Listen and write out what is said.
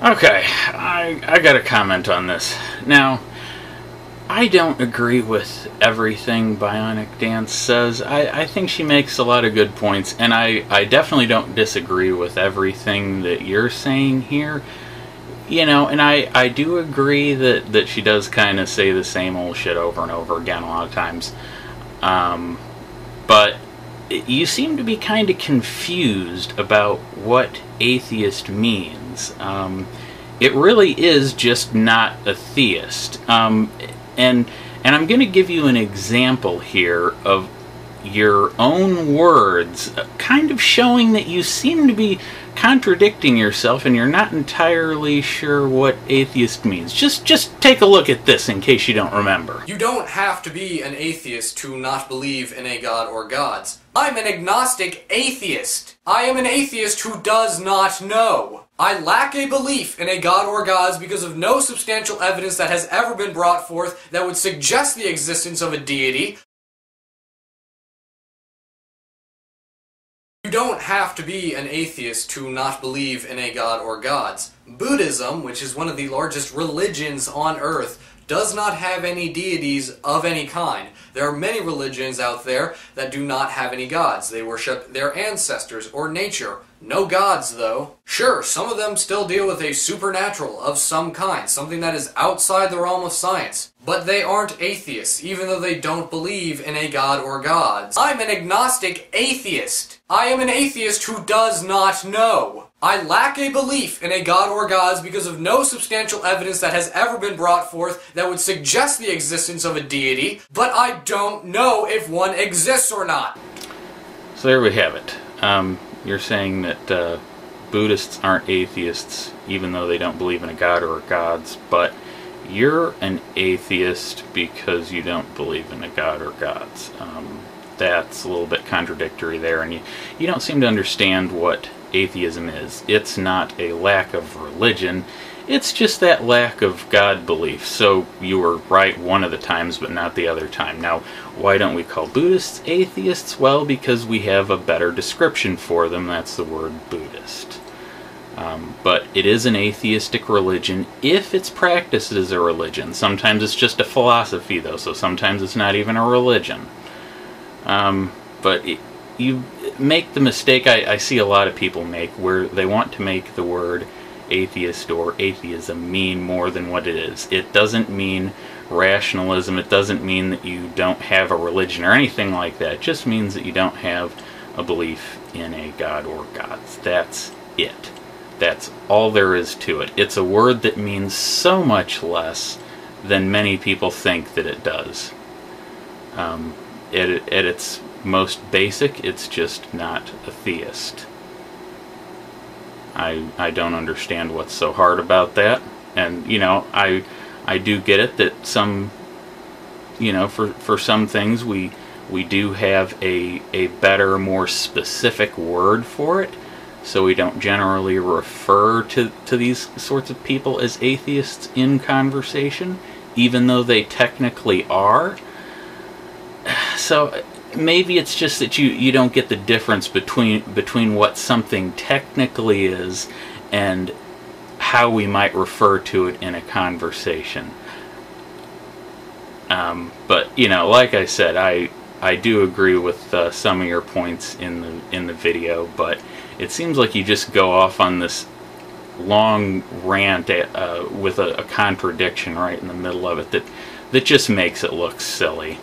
Okay, I, I got a comment on this. Now, I don't agree with everything Bionic Dance says. I, I think she makes a lot of good points, and I, I definitely don't disagree with everything that you're saying here. You know, and I, I do agree that, that she does kind of say the same old shit over and over again a lot of times. Um, but you seem to be kind of confused about what atheist means. Um, it really is just not a theist. Um, and and I'm going to give you an example here of your own words, uh, kind of showing that you seem to be contradicting yourself and you're not entirely sure what atheist means. Just just take a look at this in case you don't remember. You don't have to be an atheist to not believe in a god or gods. I'm an agnostic atheist. I am an atheist who does not know. I lack a belief in a god or gods because of no substantial evidence that has ever been brought forth that would suggest the existence of a deity. You don't have to be an atheist to not believe in a god or gods. Buddhism, which is one of the largest religions on earth, does not have any deities of any kind. There are many religions out there that do not have any gods. They worship their ancestors or nature. No gods, though. Sure, some of them still deal with a supernatural of some kind, something that is outside the realm of science. But they aren't atheists, even though they don't believe in a god or gods. I'm an agnostic atheist. I am an atheist who does not know. I lack a belief in a god or gods because of no substantial evidence that has ever been brought forth that would suggest the existence of a deity, but I don't know if one exists or not. So there we have it. Um, you're saying that uh, Buddhists aren't atheists, even though they don't believe in a god or gods, but you're an atheist because you don't believe in a god or gods. Um, that's a little bit contradictory there, and you, you don't seem to understand what atheism is. It's not a lack of religion, it's just that lack of God belief. So you were right one of the times, but not the other time. Now, why don't we call Buddhists atheists? Well, because we have a better description for them. That's the word Buddhist. Um, but it is an atheistic religion if it's practiced as a religion. Sometimes it's just a philosophy, though, so sometimes it's not even a religion. Um, but it, you make the mistake I, I see a lot of people make where they want to make the word atheist or atheism mean more than what it is. It doesn't mean rationalism. It doesn't mean that you don't have a religion or anything like that. It just means that you don't have a belief in a god or gods. That's it. That's all there is to it. It's a word that means so much less than many people think that it does. Um, at, at its most basic, it's just not a theist. I I don't understand what's so hard about that. And you know, I I do get it that some you know, for for some things we we do have a a better, more specific word for it. So we don't generally refer to, to these sorts of people as atheists in conversation, even though they technically are. So maybe it's just that you you don't get the difference between between what something technically is and how we might refer to it in a conversation. Um, but you know, like I said, I I do agree with uh, some of your points in the in the video, but it seems like you just go off on this long rant uh, with a, a contradiction right in the middle of it that that just makes it look silly.